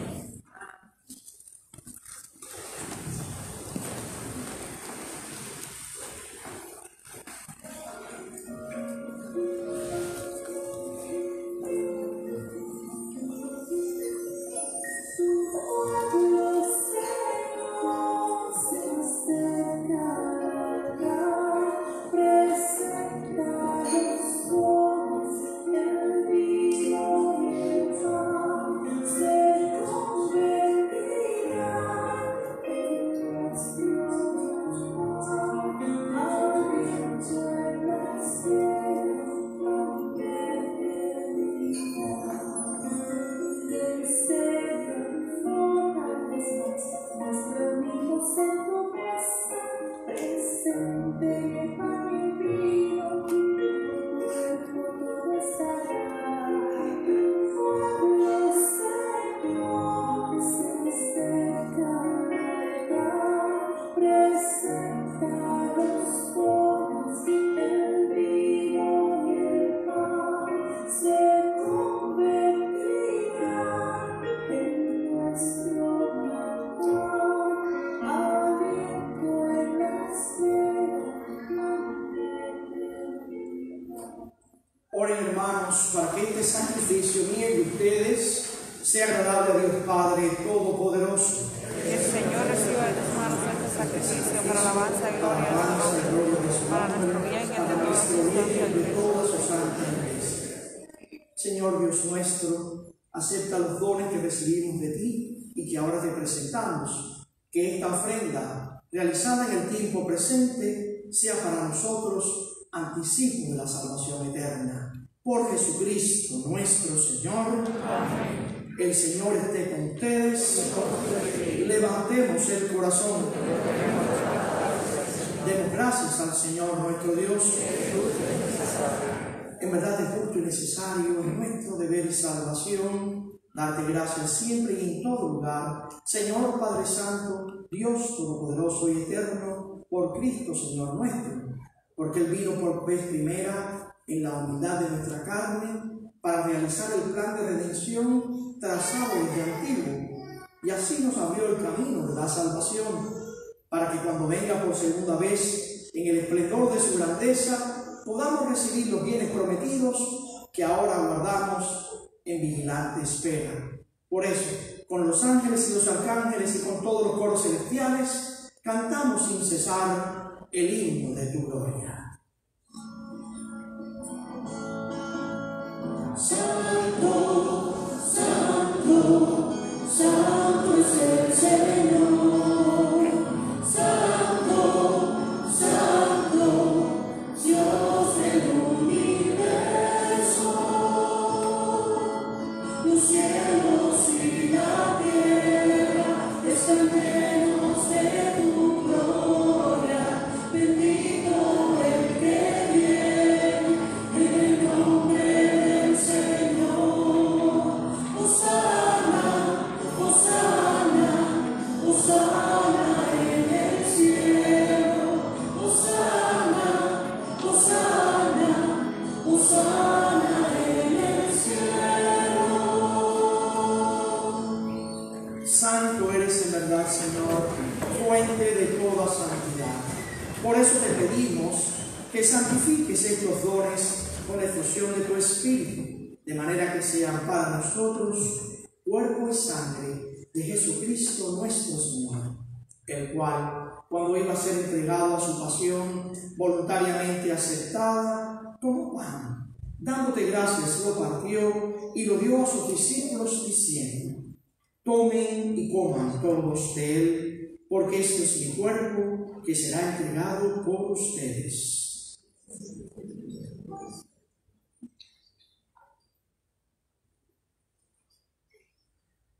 Corazón. Demos gracias al Señor nuestro Dios. En verdad es justo y necesario, es nuestro deber y salvación, darte gracias siempre y en todo lugar, Señor Padre Santo, Dios Todopoderoso y Eterno, por Cristo Señor nuestro, porque Él vino por vez primera en la humildad de nuestra carne para realizar el plan de redención trazado desde antiguo, y así nos abrió el camino de la salvación, para que cuando venga por segunda vez en el esplendor de su grandeza, podamos recibir los bienes prometidos que ahora guardamos en vigilante espera. Por eso, con los ángeles y los arcángeles y con todos los coros celestiales, cantamos sin cesar el himno de tu gloria. Santo nosotros cuerpo y sangre de Jesucristo nuestro Señor, el cual, cuando iba a ser entregado a su pasión voluntariamente aceptada, tomó pan, dándote gracias, lo partió y lo dio a sus discípulos diciendo, Tomen y coman todos de él, porque este es mi cuerpo que será entregado por ustedes.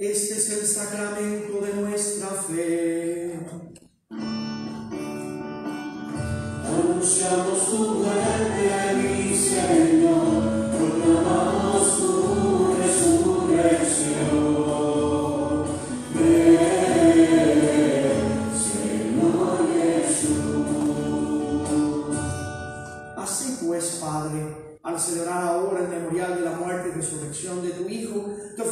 Este es el sacramento de nuestra fe. Anunciamos tu muerte, mi Señor, proclamamos tu resurrección. Señor Jesús. Así pues, Padre, al celebrar ahora el memorial de la muerte y resurrección de tu Hijo,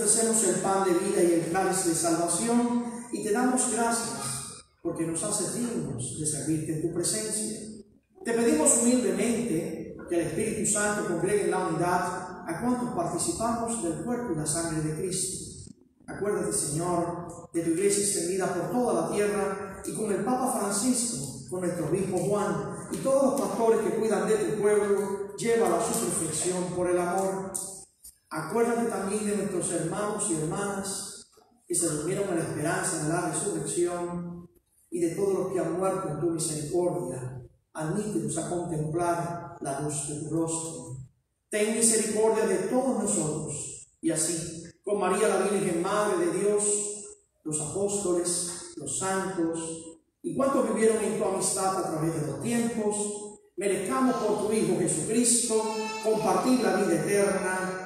ofrecemos el pan de vida y el cáliz de salvación y te damos gracias porque nos haces dignos de servirte en tu presencia. Te pedimos humildemente que el Espíritu Santo congregue en la unidad a cuantos participamos del cuerpo y la sangre de Cristo. Acuérdate, Señor, de tu iglesia extendida por toda la tierra y con el Papa Francisco, con nuestro obispo Juan y todos los pastores que cuidan de tu pueblo, llévala a su perfección por el amor. Acuérdate también de nuestros hermanos y hermanas que se durmieron en la esperanza de la resurrección y de todos los que han muerto en tu misericordia. Admítenos a contemplar la luz de tu rostro. Ten misericordia de todos nosotros y así, con María la Virgen Madre de Dios, los apóstoles, los santos y cuantos vivieron en tu amistad a través de los tiempos, merezcamos por tu Hijo Jesucristo compartir la vida eterna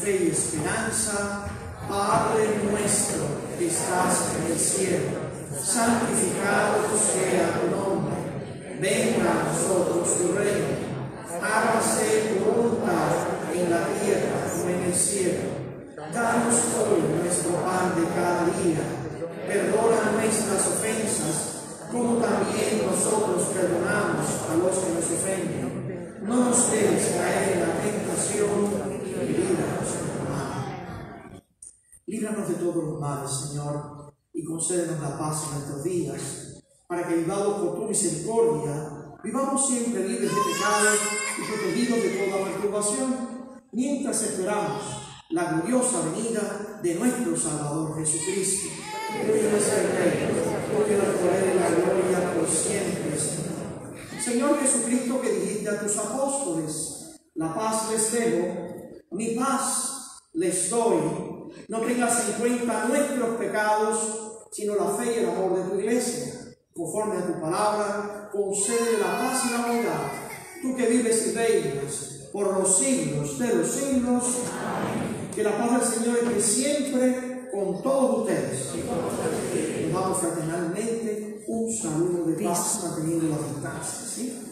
Fe y esperanza, Padre nuestro que estás en el cielo, santificado sea tu nombre. Venga a nosotros tu reino. Hágase tu voluntad en la tierra como en el cielo. Danos hoy nuestro pan de cada día. Perdona nuestras ofensas, como también nosotros perdonamos a los que nos ofenden. No nos dejes caer en la tentación y líbranos del mal. Líbranos de todos los males, Señor, y concédenos la paz nuestros días, para que, ayudados por tu misericordia, vivamos siempre libres de pecado y protegidos de toda perturbación, mientras esperamos la gloriosa venida de nuestro Salvador Jesucristo. Señor. Jesucristo, que dijiste a tus apóstoles, la paz les dejo, mi paz les doy. No tengas en cuenta nuestros pecados, sino la fe y el amor de tu iglesia. Conforme a tu palabra, concede la paz y la bondad. Tú que vives y reinas por los siglos de los siglos, que la paz del Señor esté siempre con todos ustedes. Nos damos fraternalmente un saludo de paz manteniendo la distancia. ¿sí?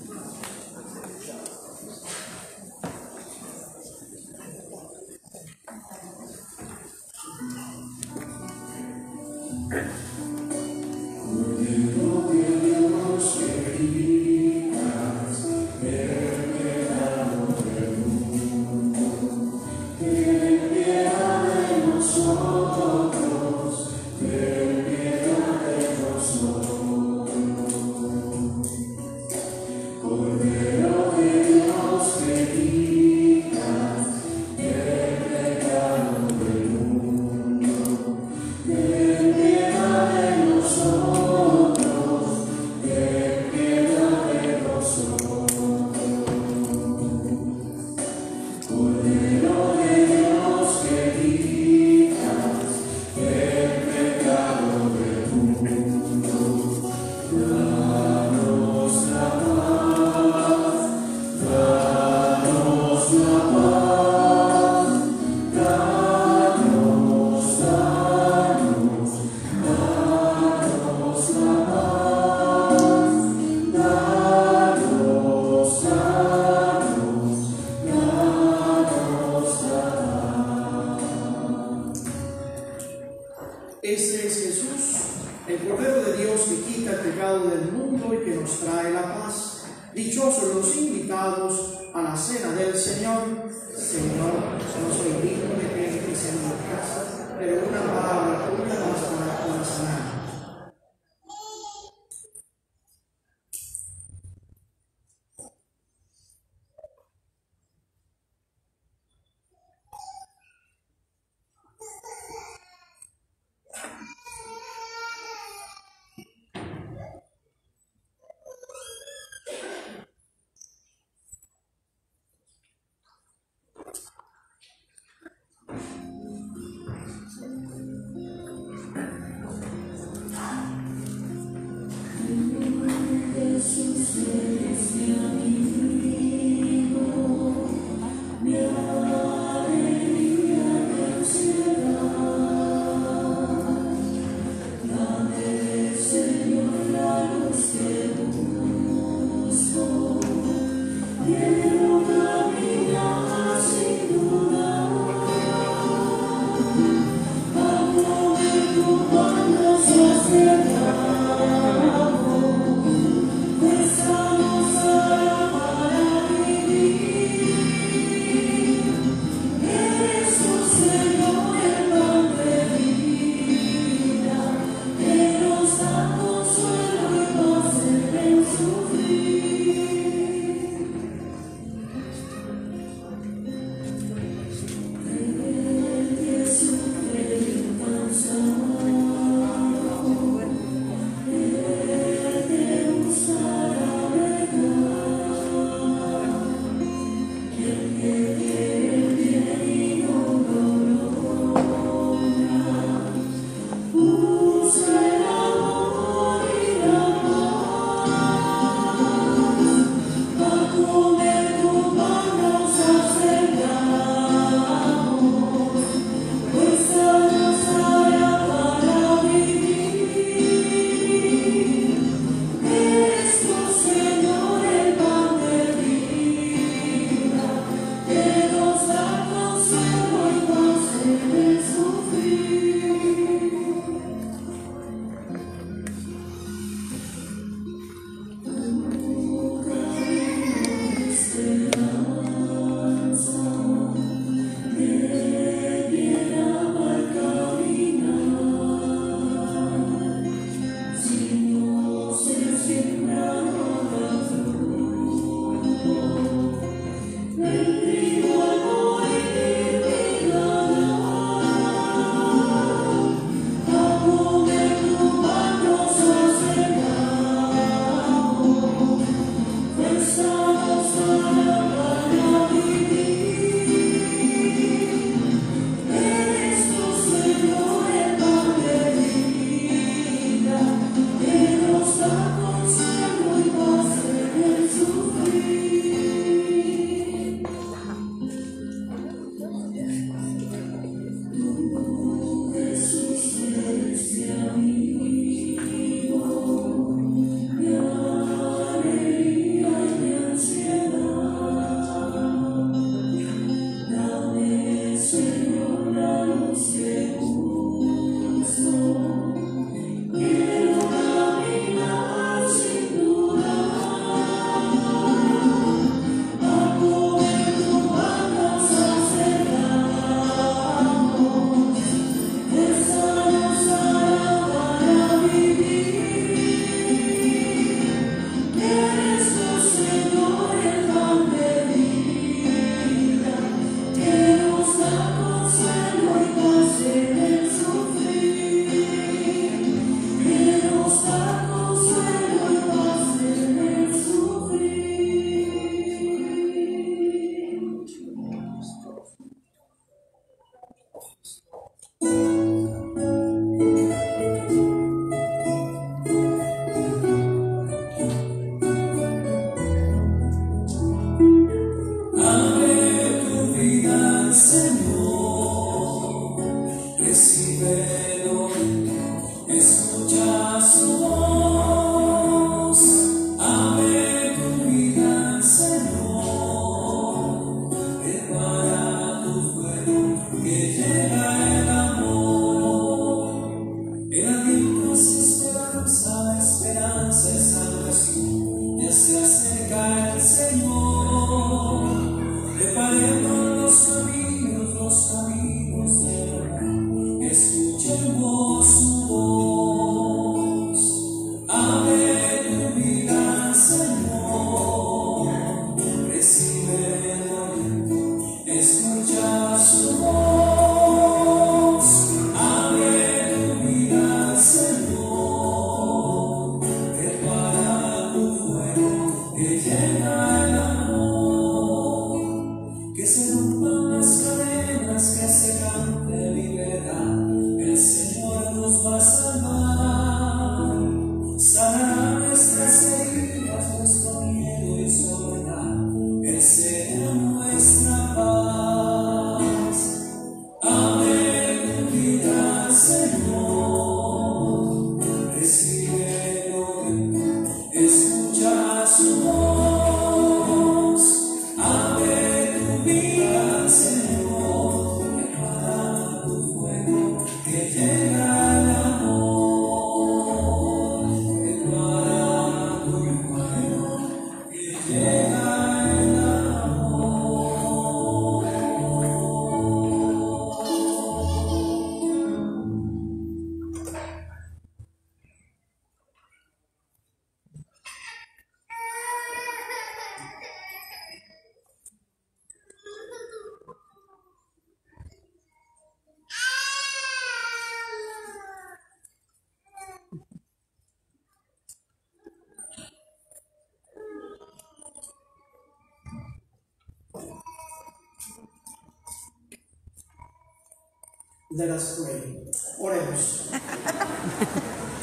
Let us pray. Oremos.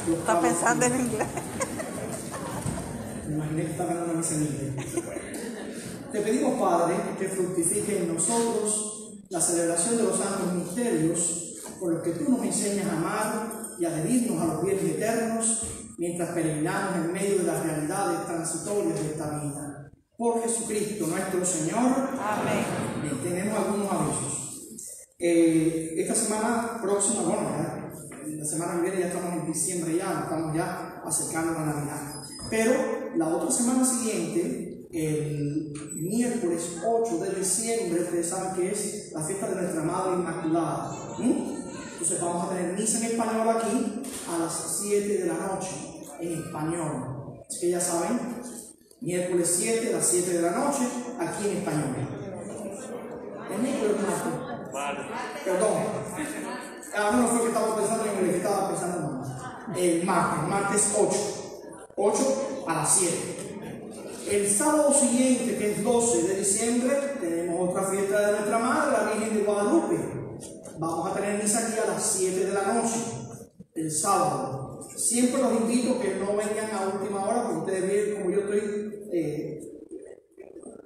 Está pensando en inglés. Me imaginé que estaba en una inglés. Te pedimos, Padre, que fructifique en nosotros la celebración de los santos misterios, por los que tú nos enseñas a amar y adherirnos a los bienes eternos, mientras peregrinamos en medio de las realidades transitorias de esta vida. Por Jesucristo nuestro Señor. Amén. Bien, tenemos algunos avisos. Eh, esta semana próxima, bueno, la semana que viene ya estamos en diciembre ya, estamos ya acercando a Navidad. Pero la otra semana siguiente, el miércoles 8 de diciembre, ustedes saben que es la fiesta de nuestra Madre Inmaculada. Entonces vamos a tener misa en español aquí a las 7 de la noche, en español. Así que ya saben, miércoles 7 a las 7 de la noche, aquí en español. ¿Es miércoles o martes? Perdón. Ah, no fue que estaba pensando en que estaba pensando mal. El martes, martes 8. 8 a las 7. El sábado siguiente, que es 12 de diciembre, tenemos otra fiesta de nuestra madre, la Virgen de Guadalupe. Vamos a tener misa aquí a las 7 de la noche, el sábado. Siempre los invito que no vengan a última hora, porque ustedes ven como yo estoy eh,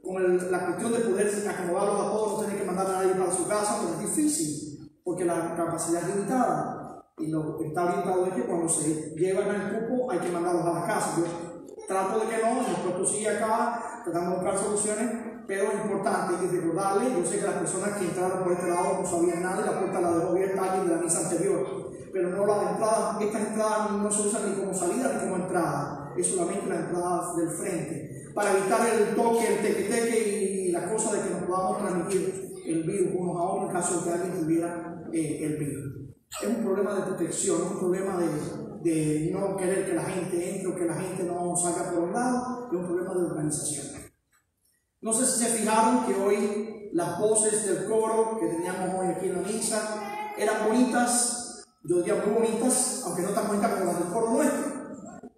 con la cuestión de poder acomodarlos a todos, no tener que mandar a nadie para su casa, pero es difícil, porque la capacidad es limitada. Y lo que está orientado es que cuando se llevan el cupo hay que mandarlos a la casa. Yo trato de que no, nosotros sí acá, tratamos de buscar soluciones, pero es importante y recordarle, yo sé que las personas que entraron por este lado no sabían nada y la puerta la dejó abierta alguien de la misa anterior, pero no las entradas, estas entradas no se usan ni como salida ni como entrada, es solamente la entrada del frente, para evitar el toque, el teque-teque y la cosa de que nos podamos transmitir el virus unos a otros en caso de que alguien tuviera eh, el virus. Es un problema de protección, es un problema de, de no querer que la gente entre o que la gente no salga por un lado, es un problema de organización. No sé si se fijaron que hoy las voces del coro que teníamos hoy aquí en la misa eran bonitas, yo diría muy bonitas, aunque no tan bonitas como las del coro nuestro.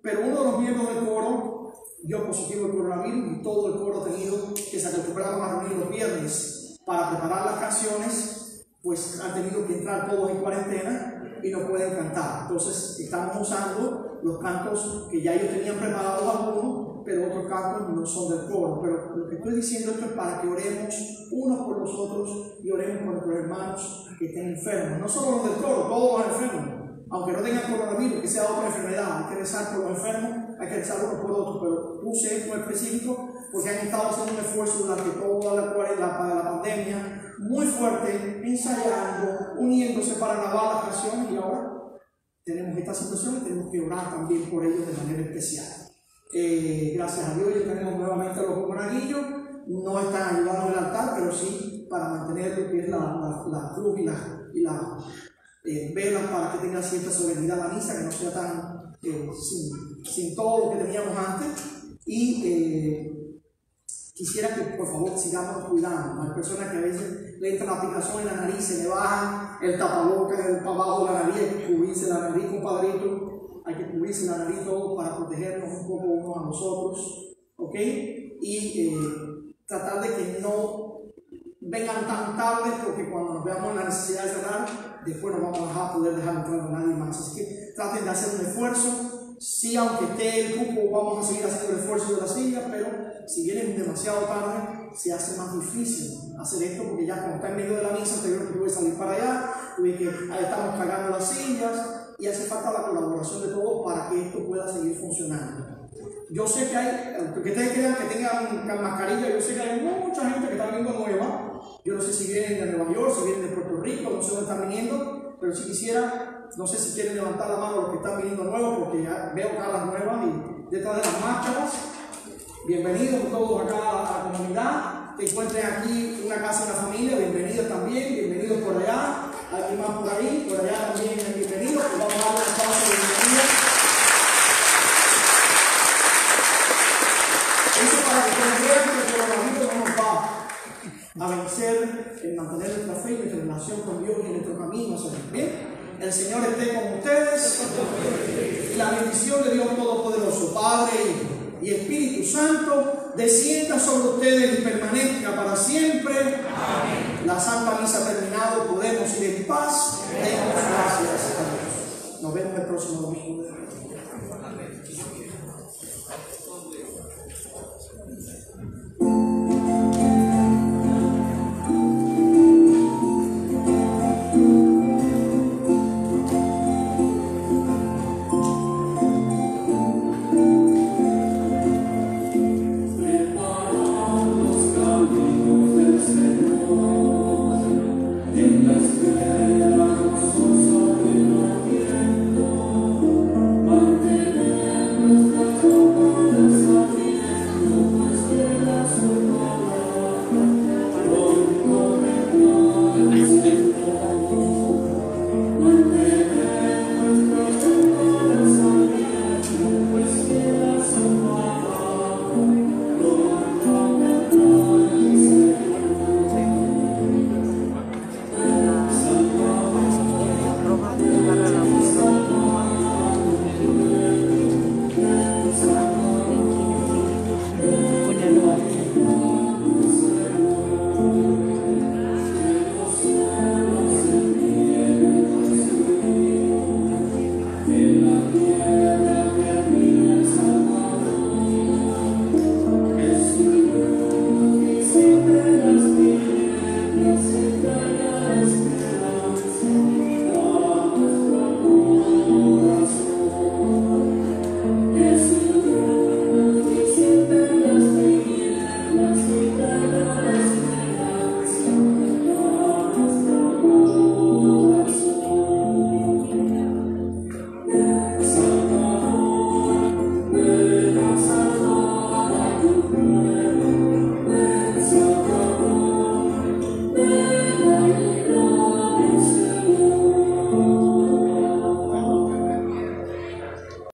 Pero uno de los miembros del coro dio positivo el coronavirus y todo el coro ha tenido que se acostumbraron a reunir los viernes para preparar las canciones, pues han tenido que entrar todos en cuarentena y no pueden cantar. Entonces estamos usando los cantos que ya ellos tenían preparados algunos, pero otros cantos no son del coro. Pero lo que estoy diciendo esto es para que oremos unos por los otros y oremos por nuestros hermanos que estén enfermos. No solo los del coro, todos los enfermos. Aunque no tengan coronavirus, que sea otra enfermedad, hay que rezar por los enfermos, hay que rezar uno por otro, pero puse esto específico porque han estado haciendo un esfuerzo durante toda la, la, la pandemia muy fuerte, ensayando, uniéndose para grabar las canciones y ahora tenemos esta situación y tenemos que orar también por ellos de manera especial. Eh, gracias a Dios ya tenemos nuevamente a los monaguillos, no están ayudando en el altar, pero sí para mantener lo que es la, la, la cruz y la, y la eh, velas para que tenga cierta solemnidad la misa, que no sea tan eh, sin, sin todo lo que teníamos antes. Y eh, quisiera que por favor sigamos cuidando. Hay personas que a veces le entra la aplicación en la nariz, se le baja el tapabocas para abajo de la nariz, hay que cubrirse la nariz, compadrito. Hay que cubrirse la nariz todo para protegernos un poco unos a nosotros. ¿Ok? Y eh, tratar de que no vengan tan tarde porque cuando nos veamos en la necesidad de cerrar, después no vamos a poder dejar entrar a nadie más. Así que traten de hacer un esfuerzo. Sí, aunque esté el cupo, vamos a seguir haciendo el esfuerzo de la silla, pero si vienen demasiado tarde, se hace más difícil hacer esto porque ya como está en medio de la misa, anterior tuve que salir para allá, tuve que ahí estamos cargando las sillas y hace falta la colaboración de todos para que esto pueda seguir funcionando. Yo sé que hay, que ustedes crean que tengan mascarilla, yo sé que hay mucha gente que está viniendo nueva. Yo no sé si vienen de Nueva York, si vienen de Puerto Rico, no sé dónde están viniendo, pero si quisiera, no sé si quieren levantar la mano los que están viniendo nuevos, porque ya veo caras nuevas y detrás de las máscaras. Bienvenidos todos acá a la comunidad. Que encuentren aquí una casa, una familia, bienvenidos también, bienvenidos por allá, alguien más por ahí, por allá también bienvenidos. Vamos a darle un paso de bienvenida. Eso para que ustedes vean que el coronavirus no nos va a vencer en mantener nuestra fe y nuestra relación con Dios y en nuestro camino hacia Dios. Bien, el Señor esté con ustedes. Y la bendición de Dios Todopoderoso, Padre, y Espíritu Santo, descienda sobre ustedes y permanezca para siempre. La Santa Misa ha terminado, podemos ir en paz. Demos gracias a Dios. Nos vemos el próximo domingo.